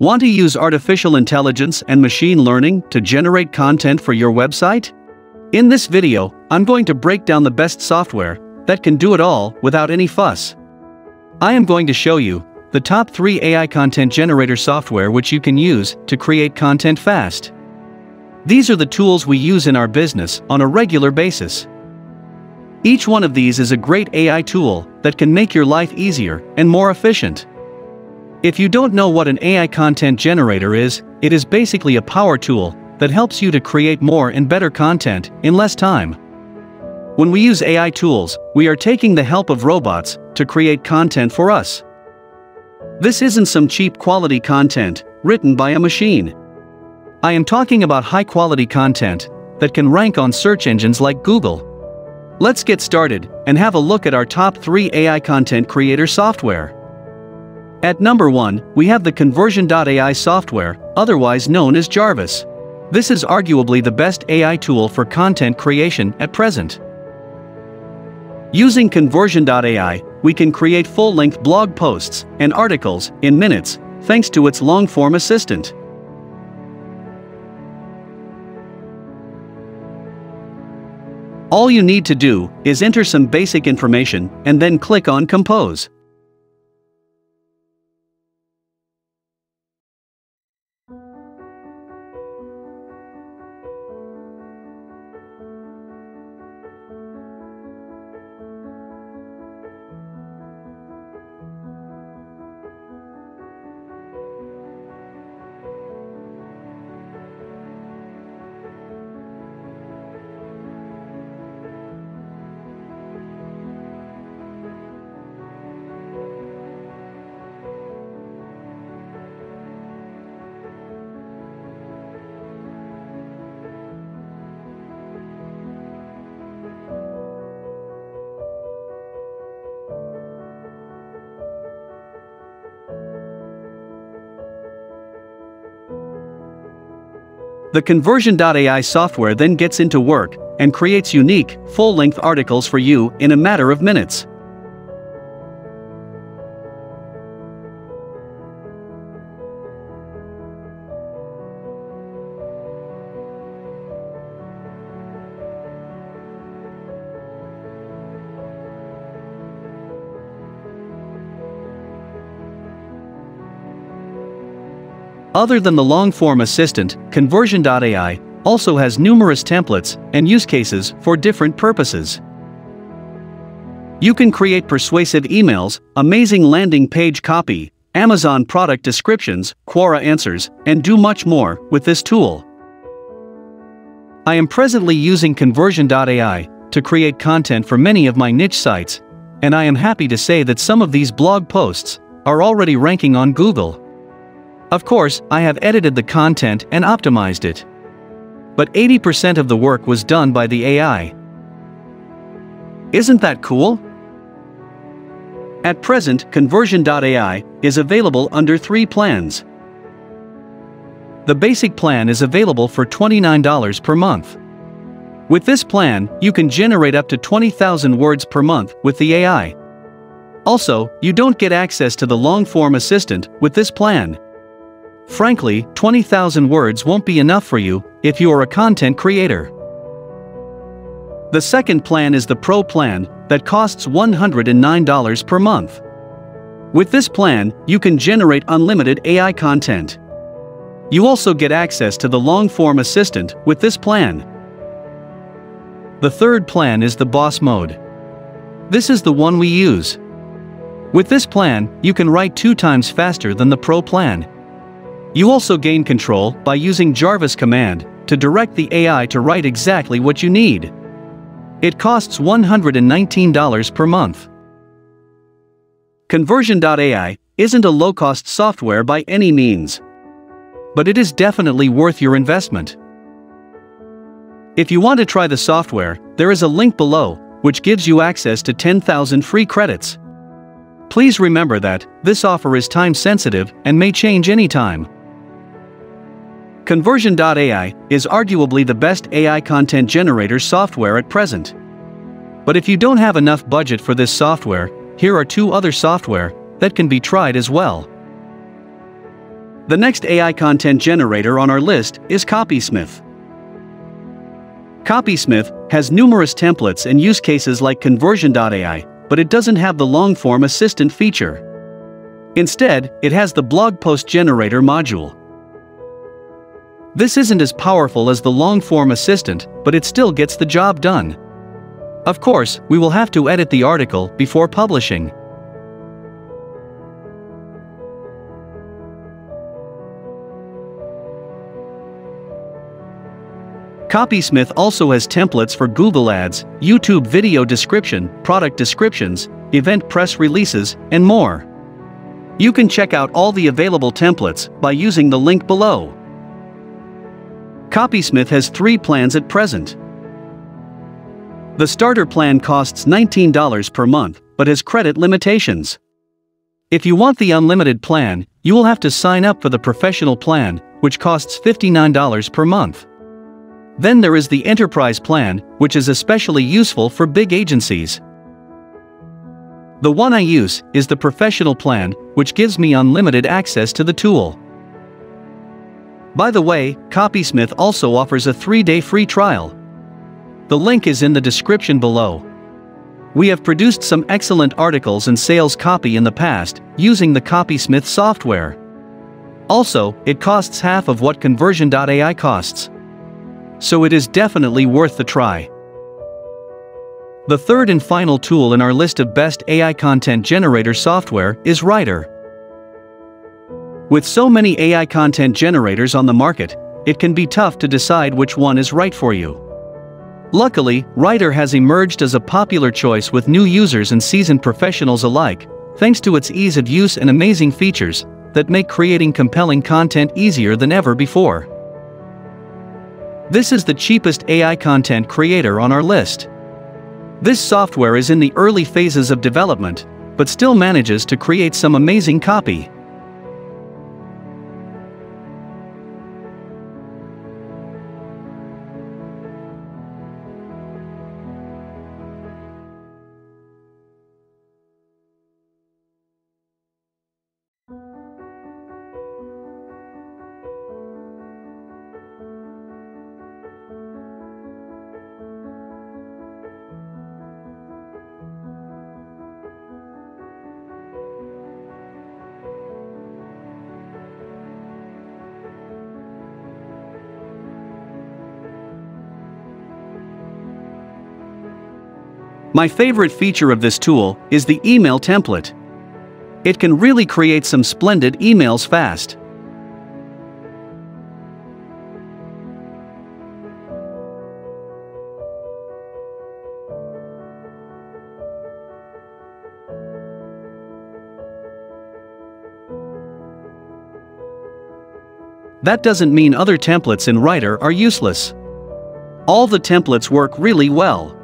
Want to use artificial intelligence and machine learning to generate content for your website? In this video, I'm going to break down the best software that can do it all without any fuss. I am going to show you the top 3 AI content generator software which you can use to create content fast. These are the tools we use in our business on a regular basis. Each one of these is a great AI tool that can make your life easier and more efficient. If you don't know what an AI content generator is, it is basically a power tool that helps you to create more and better content in less time. When we use AI tools, we are taking the help of robots to create content for us. This isn't some cheap quality content written by a machine. I am talking about high quality content that can rank on search engines like Google. Let's get started and have a look at our top 3 AI content creator software. At number 1, we have the Conversion.ai software, otherwise known as Jarvis. This is arguably the best AI tool for content creation at present. Using Conversion.ai, we can create full-length blog posts and articles in minutes, thanks to its long-form assistant. All you need to do is enter some basic information and then click on Compose. The Conversion.ai software then gets into work and creates unique, full-length articles for you in a matter of minutes. Other than the long-form assistant, Conversion.ai also has numerous templates and use cases for different purposes. You can create persuasive emails, amazing landing page copy, Amazon product descriptions, Quora answers, and do much more with this tool. I am presently using Conversion.ai to create content for many of my niche sites, and I am happy to say that some of these blog posts are already ranking on Google. Of course, I have edited the content and optimized it. But 80% of the work was done by the AI. Isn't that cool? At present, Conversion.ai is available under three plans. The basic plan is available for $29 per month. With this plan, you can generate up to 20,000 words per month with the AI. Also, you don't get access to the long-form assistant with this plan. Frankly, 20,000 words won't be enough for you if you are a content creator. The second plan is the Pro plan that costs $109 per month. With this plan, you can generate unlimited AI content. You also get access to the long-form assistant with this plan. The third plan is the Boss mode. This is the one we use. With this plan, you can write two times faster than the Pro plan. You also gain control by using Jarvis command to direct the AI to write exactly what you need. It costs $119 per month. Conversion.ai isn't a low-cost software by any means. But it is definitely worth your investment. If you want to try the software, there is a link below, which gives you access to 10,000 free credits. Please remember that, this offer is time sensitive and may change anytime. Conversion.ai is arguably the best AI content generator software at present. But if you don't have enough budget for this software, here are two other software that can be tried as well. The next AI content generator on our list is Copysmith. Copysmith has numerous templates and use cases like Conversion.ai, but it doesn't have the long-form assistant feature. Instead, it has the blog post generator module. This isn't as powerful as the long-form assistant, but it still gets the job done. Of course, we will have to edit the article before publishing. Copysmith also has templates for Google Ads, YouTube video description, product descriptions, event press releases, and more. You can check out all the available templates by using the link below. Copysmith has three plans at present. The starter plan costs $19 per month, but has credit limitations. If you want the unlimited plan, you will have to sign up for the professional plan, which costs $59 per month. Then there is the enterprise plan, which is especially useful for big agencies. The one I use is the professional plan, which gives me unlimited access to the tool. By the way, Copysmith also offers a 3-day free trial. The link is in the description below. We have produced some excellent articles and sales copy in the past, using the Copysmith software. Also, it costs half of what Conversion.ai costs so it is definitely worth the try. The third and final tool in our list of best AI content generator software is Rytr. With so many AI content generators on the market, it can be tough to decide which one is right for you. Luckily, Rytr has emerged as a popular choice with new users and seasoned professionals alike, thanks to its ease of use and amazing features that make creating compelling content easier than ever before. This is the cheapest AI content creator on our list. This software is in the early phases of development, but still manages to create some amazing copy. My favorite feature of this tool is the email template. It can really create some splendid emails fast. That doesn't mean other templates in Rytr are useless. All the templates work really well.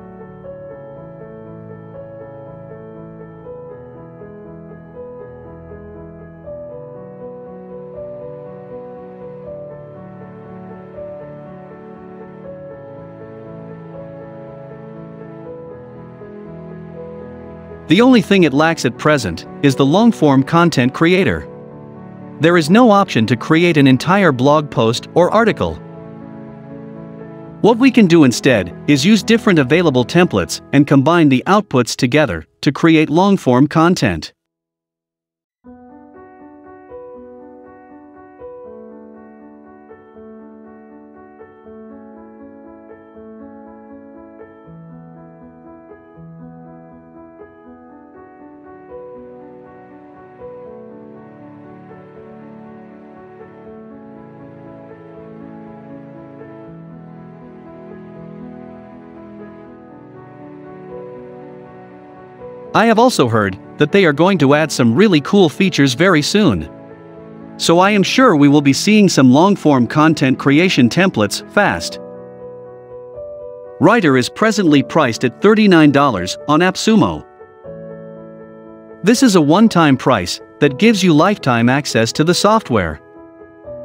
The only thing it lacks at present is the long-form content creator. There is no option to create an entire blog post or article. What we can do instead is use different available templates and combine the outputs together to create long-form content. I have also heard that they are going to add some really cool features very soon. So I am sure we will be seeing some long-form content creation templates fast. Rytr is presently priced at $39 on AppSumo. This is a one-time price that gives you lifetime access to the software.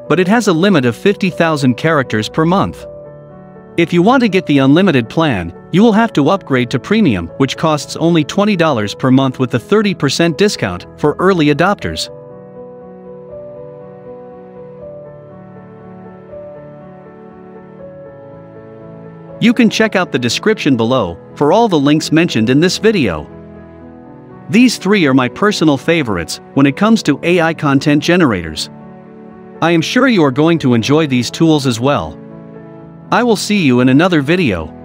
But it has a limit of 50,000 characters per month. If you want to get the unlimited plan, you will have to upgrade to Premium, which costs only $20 per month with a 30% discount for early adopters. You can check out the description below for all the links mentioned in this video. These three are my personal favorites when it comes to AI content generators. I am sure you are going to enjoy these tools as well. I will see you in another video.